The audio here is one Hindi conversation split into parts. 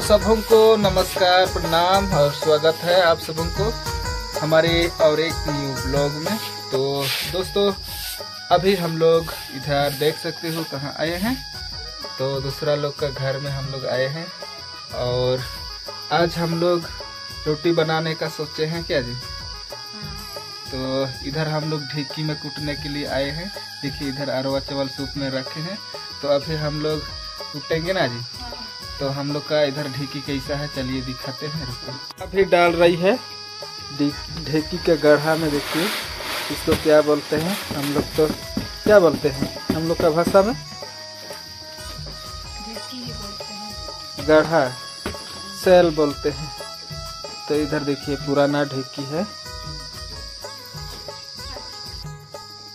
सबों को नमस्कार, प्रणाम और स्वागत है आप सबों को हमारे और एक न्यू ब्लॉग में। तो दोस्तों, अभी हम लोग इधर देख सकते हो कहाँ आए हैं। तो दूसरा लोग का घर में हम लोग आए हैं और आज हम लोग रोटी बनाने का सोचे हैं क्या जी? तो इधर हम लोग ढेकी में कूटने के लिए आए हैं। देखिए, इधर अरवा चावल सूप में रखे हैं। तो अभी हम लोग कूटेंगे ना जी? तो हम लोग का इधर ढेकी कैसा है चलिए दिखाते हैं रुको। अभी डाल रही है ढेकी के गढ़ा में देखिए इसको क्या बोलते हैं हम लोग तो क्या बोलते हैं हम लोग का भाषा में? गढ़ा सेल बोलते हैं। तो इधर देखिए पुराना ढेकी है।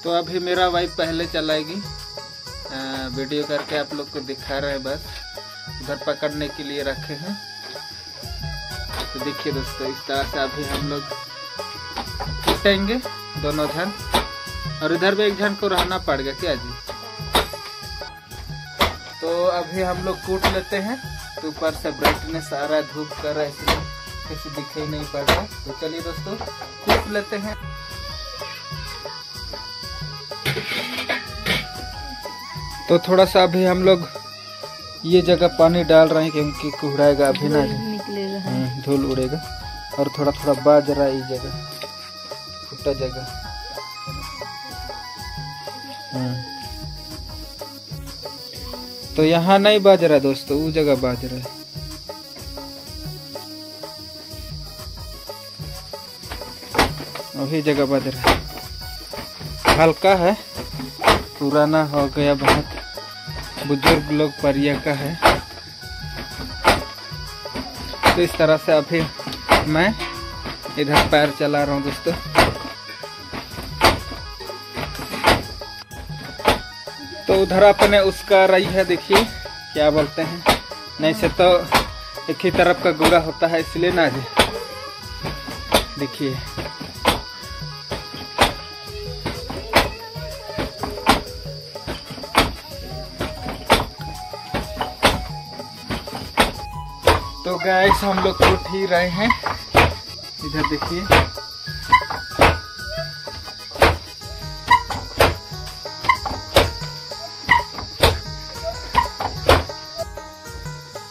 तो अभी मेरा वाइफ पहले चलाएगी। वीडियो करके आप लोग को दिखा रहे हैं बस। उधर पकड़ने के लिए रखे हैं। तो देखिए दोस्तों, इस तरह से अभी हम लोग कूटेंगे दोनों जन और इधर भी एक जन को रहना पड़ गया क्या जी? तो अभी हम लोग कूट लेते हैं। तो ऊपर से ब्राइटनेस आ रहा है, धूप कर रहा है, इसलिए किसी दिखाई नहीं पड़ रहा तो चलिए दोस्तों, कूट लेते हैं। तो थोड़ा सा अभी हम लोग ये जगह पानी डाल रहे हैं क्योंकि कुहड़ाएगा अभी ना निकलेगा। हम्म, धूल उड़ेगा। और थोड़ा थोड़ा बाज रहा है ये जगह। फुटा जगह। हम्म। तो यहाँ नहीं बाज रहा दोस्तों वो जगह बाज रहा है। वही जगह बाज रहा है। हल्का है पुराना हो गया बहुत। बुज़ुर्ग लोग परिया का है। तो इस तरह से अभी मैं इधर पैर चला रहा हूँ दोस्तों। तो उधर अपने उसका रही है, देखिए, क्या बोलते हैं। नहीं से तो एक ही तरफ़ का गुड़ा होता है, इसलिए ना जी। देखिए। गैस हम लोग उठ ही रहे हैं। इधर देखिए।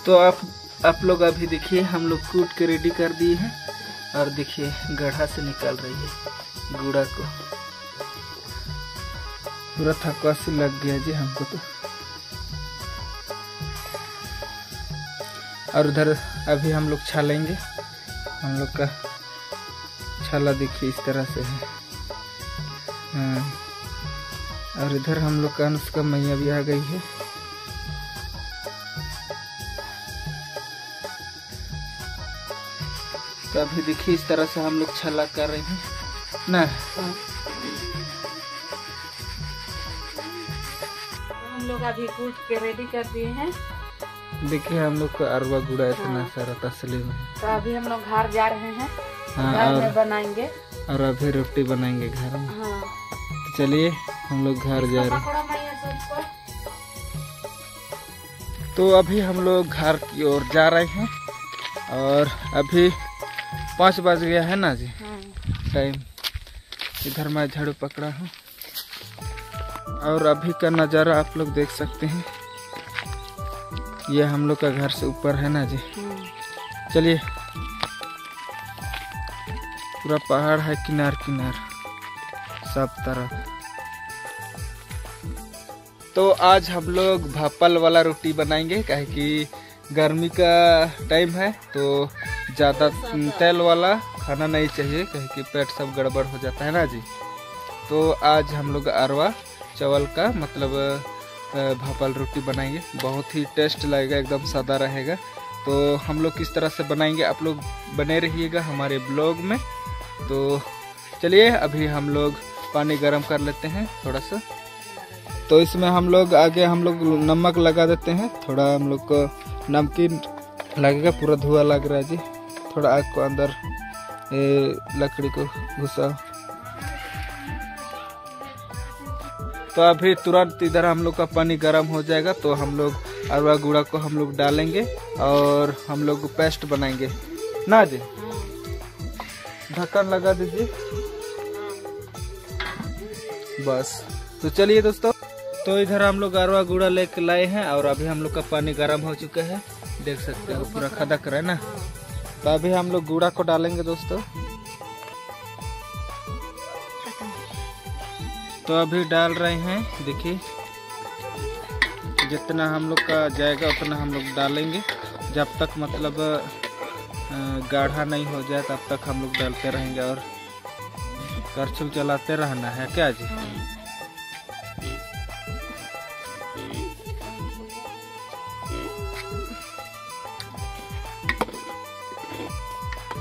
तो आप आप लोग अभी देखिए, हम लोग कूट के रेडी कर दिए हैं और देखिए, गढ़ा से निकल रही है गुड़ा को। पूरा थकवा से लग गया जी हमको तो। और उधर अभी हम लोग छालेंगे। हम लोग का छाला देखिए इस तरह से है। हाँ। और इधर हम लोग का अनुष्का मैया भी आ गई है। तो अभी देखिए इस तरह से हम लोग छला कर रहे हैं। ना? हम लोग अभी कूट के रेडी कर दिए हैं। देखिए हम लोग का अरवा गुड़ा इतना सारा तसली में तो अभी हम लोग घर जा रहे हैं। हाँ घर और में बनाएँगे। और अभी रोटी बनाएँगे घर में। हाँ। तो चलिए हम लोग घर जा रहे हैं। तो अभी हम लोग घर की ओर जा रहे हैं और अभी पाँच बज गया है ना जी? हाँ। टाइम इधर मैं झाड़ू पकड़ा हूँ। और अभी का नज़ारा आप लोग देख सकते हैं। ये हम लोग का घर से ऊपर है ना जी। चलिए। पूरा पहाड़ है किनार किनार सब तरफ़। तो आज हम लोग भापल वाला रोटी बनाएँगे, काहे कि गर्मी का टाइम है तो ज़्यादा तेल वाला खाना नहीं चाहिए, कहे कि पेट सब गड़बड़ हो जाता है ना जी? तो आज हम लोग अरवा चावल का मतलब भापल रोटी बनाएँगे। बहुत ही टेस्ट लगेगा, एकदम सादा रहेगा। तो हम लोग किस तरह से बनाएँगे, आप लोग बने रहिएगा हमारे ब्लॉग में। तो चलिए, अभी हम लोग पानी गर्म कर लेते हैं थोड़ा सा। तो इसमें हम लोग आगे हम लोग नमक लगा देते हैं। थोड़ा हम लोग को नमकीन लगेगा, पूरा धुआँ लग रहा है जी। थोड़ा आग को अंदर लकड़ी को घुसा तो अभी तुरंत इधर हम लोग का पानी गर्म हो जाएगा तो हम लोग अरवा गुड़ा को हम लोग डालेंगे और हम लोग पेस्ट बनाएँगे। ना जी? ढक्कन लगा दीजिए। बस। तो चलिए दोस्तों तो इधर हम लोग अरवा गुड़ा लेके लाए हैं और अभी हम लोग का पानी गर्म हो चुका है। देख सकते हो, पूरा खदक रहा है ना? तो अभी हम लोग गुड़ा को डालेंगे दोस्तों। तो अभी डाल रहे हैं, देखिए। जितना हम लोग का जाएगा, उतना हम लोग डालेंगे। जब तक मतलब गाढ़ा नहीं हो जाए, तब तक हम लोग डालते रहेंगे और करछुल चलाते रहना है, क्या जी?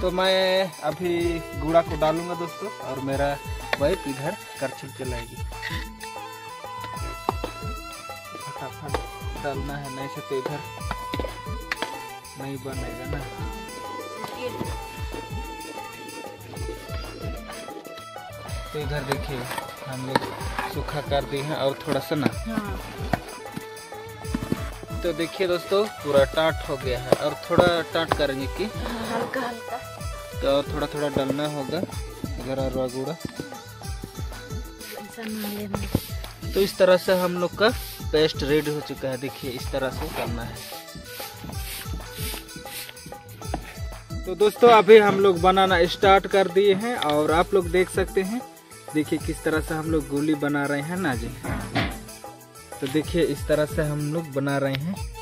तो मैं अभी गुड़ा को डालूँगा दोस्तों, और मेरा वाइफ इधर करछुल चलाएगी फटाफट डालना है नहीं से तो इधर नहीं बनेगा ना। तो इधर देखिए हम लोग सूखा कर दिए हैं और थोड़ा सा ना। हाँ। तो देखिए दोस्तों पूरा टाट हो गया है और थोड़ा टाट करेंगे कि? हल्का हल्का। तो और थोड़ा थोड़ा डालना होगा इधर अरवा गुड़ा तो इस तरह से हम लोग का पेस्ट रेडी हो चुका है। देखिए, इस तरह से करना है। तो दोस्तों, अभी हम लोग बनाना स्टार्ट कर दिए हैं और आप लोग देख सकते हैं। देखिए, किस तरह से हम लोग गोली बना रहे हैं ना जी? तो देखिए, इस तरह से हम लोग बना रहे हैं।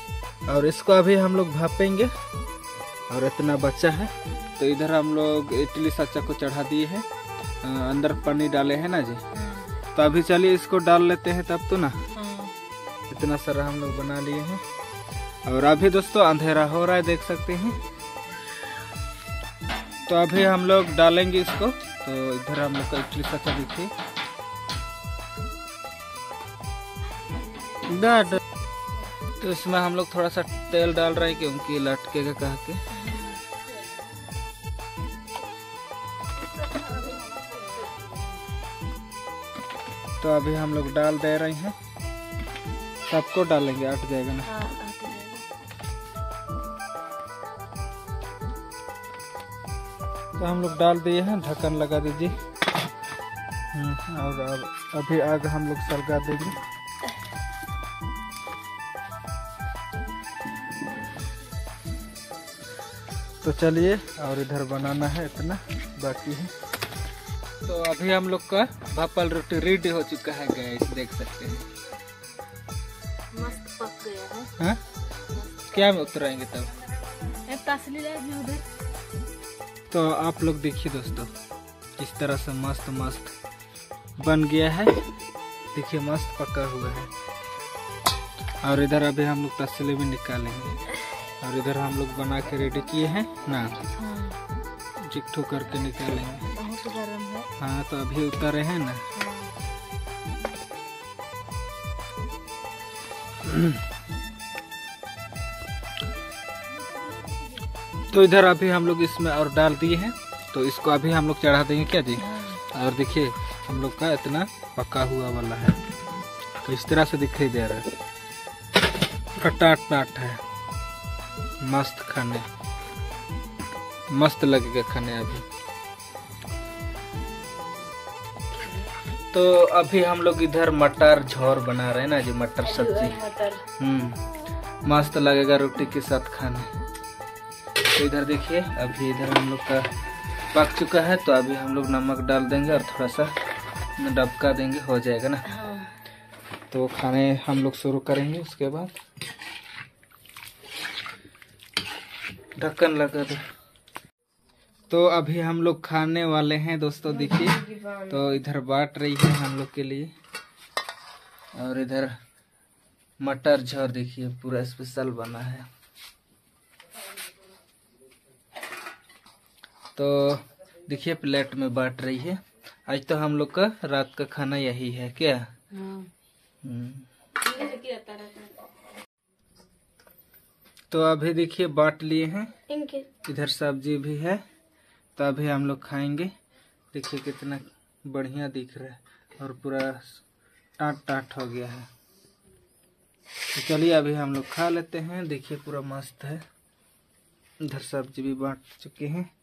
और इसको अभी हम लोग भापेंगे। और इतना बच्चा है। तो इधर हम लोग इडली सच्चा को चढ़ा दिए हैं। अंदर पनीर डाले हैं ना जी? तो अभी चलिए इसको डाल लेते हैं तब तो ना। इतना सारा हम लोग बना लिए हैं। और अभी दोस्तों अंधेरा हो रहा है देख सकते हैं। तो अभी हम लोग डालेंगे इसको। तो इधर हम लोग का इडली सच्चा देखिए। डाल। तो इसमें हम लोग थोड़ा सा तेल डाल रहे हैं क्योंकि लटकेगा कहा के। तो अभी हम लोग डाल दे रहे हैं। सबको डालेंगे अट जाएगा ना? तो हम लोग डाल दिए हैं ढक्कन लगा दीजिए। हम्म, और अब अभी आग हम लोग सलगा देंगे। तो चलिए और इधर बनाना है इतना बाकी है। तो अभी हम लोग का भापल रोटी रेडी हो चुका है गैस देख सकते हैं। मस्त पक गया है। हाँ? क्या में उतराएँगे तब? तो आप लोग देखिए दोस्तों किस तरह से मस्त मस्त बन गया है। देखिए मस्त पका हुआ है। और इधर अभी हम लोग तसले भी निकालेंगे। और इधर हम लोग बना के रेडी किए हैं ना? चिट्ठू करके निकालेंगे। है तो अभी उतारे हैं ना। तो इधर अभी हम लोग इसमें और डाल दिए हैं। तो इसको अभी हम लोग चढ़ा देंगे क्या जी? और देखिए, हम लोग का इतना पका हुआ वाला है। तो इस तरह से दिखाई दे रहा है। खटाट टाट है। मस्त खाने। मस्त लगेगा खाने अभी। तो अभी हम लोग इधर मटर झोर बना रहे हैं ना जी मटर सब्ज़ी। हम्म मस्त लगेगा रोटी के साथ खाने। तो इधर देखिए अभी इधर हम लोग का पक चुका है तो अभी हम लोग नमक डाल देंगे और थोड़ा सा डबका देंगे हो जाएगा ना। तो खाने हम लोग शुरू करेंगे उसके बाद ढक्कन लगा दो। तो अभी हम लोग खाने वाले हैं दोस्तों देखिए। तो इधर बांट रही है हम लोग के लिए। और इधर मटर झोर देखिए पूरा स्पेशल बना है। तो देखिए प्लेट में बांट रही है। आज तो हम लोग का रात का खाना यही है क्या? हम्म। तो अभी देखिए बांट लिए हैं। इधर सब्ज़ी भी है। तो अभी हम लोग खाएँगे। देखिए कितना बढ़िया दिख रहा है और पूरा टाट टाट हो गया है। तो चलिए अभी हम लोग खा लेते हैं। देखिए पूरा मस्त है। इधर सब्ज़ी भी बांट चुके हैं।